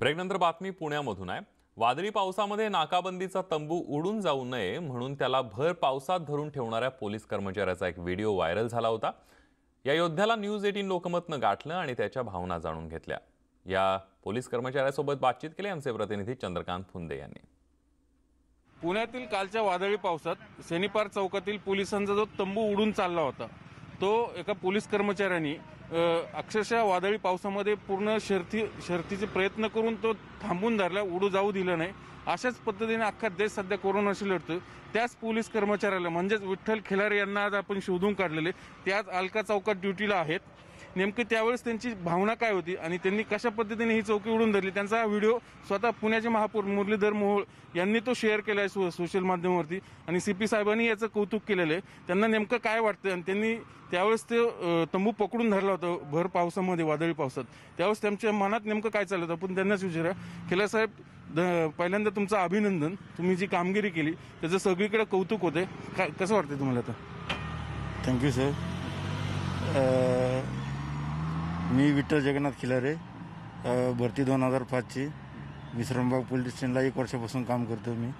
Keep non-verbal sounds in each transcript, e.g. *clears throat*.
ब्रेकनंतर बातमी पुण्यामधून आहे. वादळी पावसामध्ये नाकाबंदीचा तंबू उडून जाऊ नये म्हणून त्याला भर पावसात धरून ठेवणाऱ्या पोलीस कर्मचाऱ्याचा एक व्हिडिओ व्हायरल झाला होता. या योद्ध्याला न्यूज एटीन लोकमतनं गाठलं आणि त्याच्या भावना जाणून घेतल्या. या पोलीस कर्मचाऱ्यासोबत बातचीत केली आमचे प्रतिनिधी चंद्रकांत फुंदे यांनी. पुण्यातील कालच्या वादळी पावसात सेनीपार चौकातील पोलिसांचा जो तंबू उडून चालला होता तो एका पोलीस कर्मचाऱ्यांनी अक्षरशः वादळी पावसामध्ये पूर्ण शर्थी शर्थीचे प्रयत्न करून तो थांबून धरला उडू जाऊ दिलं नाही. अशाच पद्धतीने अख्खा देश सध्या कोरोनाशी लढतो त्याच पोलीस कर्मचाऱ्याला म्हणजेच विठ्ठल खिलारे यांना आज आपण शोधून काढलेले. ते आज अलका चौकात ड्युटीला आहेत. नेमकी त्यावेळेस त्यांची भावना काय होती आणि त्यांनी कशा पद्धतीने ही चौकी उडून धरली? त्यांचा हा व्हिडिओ स्वतः पुण्याचे महापौर मुरलीधर मोहोळ यांनी तो शेअर केला आहे सो सोशल माध्यमावरती. आणि सी पी साहेबांनी याचं कौतुक केलेलं आहे. त्यांना नेमकं काय वाटतं आणि त्यांनी त्यावेळेस ते तंबू पकडून धरला होता भर पावसामध्ये वादळी पावसात. त्यावेळेस त्यांच्या मनात नेमकं काय चाललं होतं? आपण त्यांनाच विचारा. खिला साहेब द- पहिल्यांदा तुमचं अभिनंदन. तुम्ही जी कामगिरी केली त्याचं सगळीकडे कौतुक होते काय कसं वाटतं तुम्हाला आता? थँक्यू सर मी विठ्ठल जगन्नाथ खिलारे भरती दोन हजार पाचची. विश्रामबाग पोलीस स्टेशनला एक वर्षापासून काम करतो मी.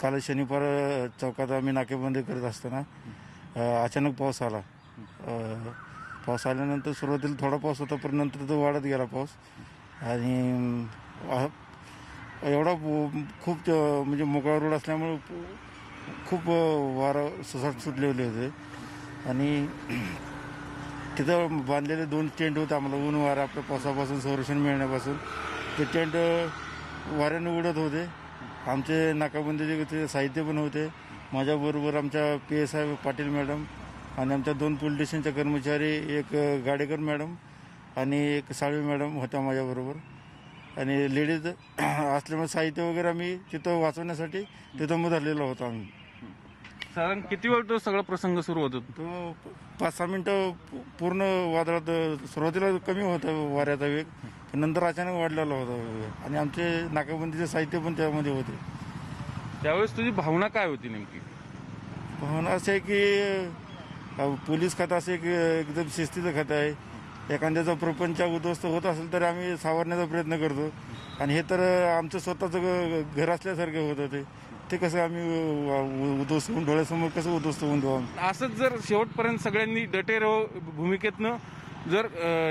काल शनिवार चौकात आम्ही नाकेबंदी करत असताना अचानक पाऊस आला. पाऊस आल्यानंतर सुरुवातीला थोडा पाऊस होता पण नंतर तो वाढत गेला पाऊस. आणि एवढा खूप म्हणजे मोकळा रोड असल्यामुळे खूप वारं सुसाट सुटलेले होते. आणि तिथं बांधलेले दोन टेंट होते आम्हाला ऊन वारा आपल्या पावसापासून संरक्षण मिळण्यापासून. ते टेंट वाऱ्याने उडत होते. आमचे नाकाबंदीचे साहित्य पण होते. माझ्याबरोबर आमच्या P S I Patil madam आणि आमच्या दोन पोलीस स्टेशनच्या कर्मचारी एक गाडेकर मॅडम आणि एक साळवी मॅडम होत्या माझ्याबरोबर. आणि लेडीज *clears throat* असल्यामुळे साहित्य वगैरे आम्ही तिथं वाचवण्यासाठी तिथं धरलेलो होतो आम्ही. साधारण किती वेळ तो सगळा प्रसंग सुरू होतो? तो पाच सहा मिनटं पूर्ण वादळात सुरुवातीला कमी होता वाऱ्याचा वेग पण नंतर अचानक वाढलेला होता वेग. आणि आमचे नाकाबंदीचे साहित्य पण त्यामध्ये होते. त्यावेळेस तुझी भावना काय होती नेमकी? भावना असं आहे की अ, पोलीस खातं असं एक एकदम शिस्तीचं खातं आहे. एखाद्याचा प्रपंच उद्ध्वस्त होत असेल तर आम्ही सावरण्याचा प्रयत्न करतो. आणि हे तर आमचं स्वतःचं घर असल्यासारखं होतं ते ते कसं आम्ही उद्ध्वस्त होऊन डोळ्यासमोर कसं उद्ध्वस्त होऊन देऊ आम्ही? असंच जर शेवटपर्यंत सगळ्यांनी डटेरो भूमिकेतनं जर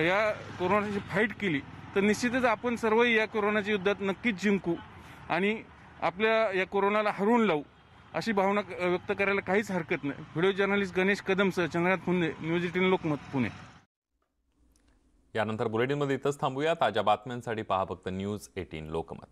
या कोरोनाची फाईट केली तर निश्चितच आपण सर्व या कोरोनाच्या युद्धात नक्कीच जिंकू आणि आपल्या या कोरोनाला हरवून लावू अशी भावना व्यक्त करायला काहीच हरकत नाही. व्हिडिओ जर्नलिस्ट गणेश कदमसह चंद्रनाथ फुंदे न्यूज एटीन लोकमत पुणे. यानंतर बुलेटिनमध्ये इथंच थांबूया. ताज्या बातम्यांसाठी पहा फक्त न्यूज एटीन लोकमत.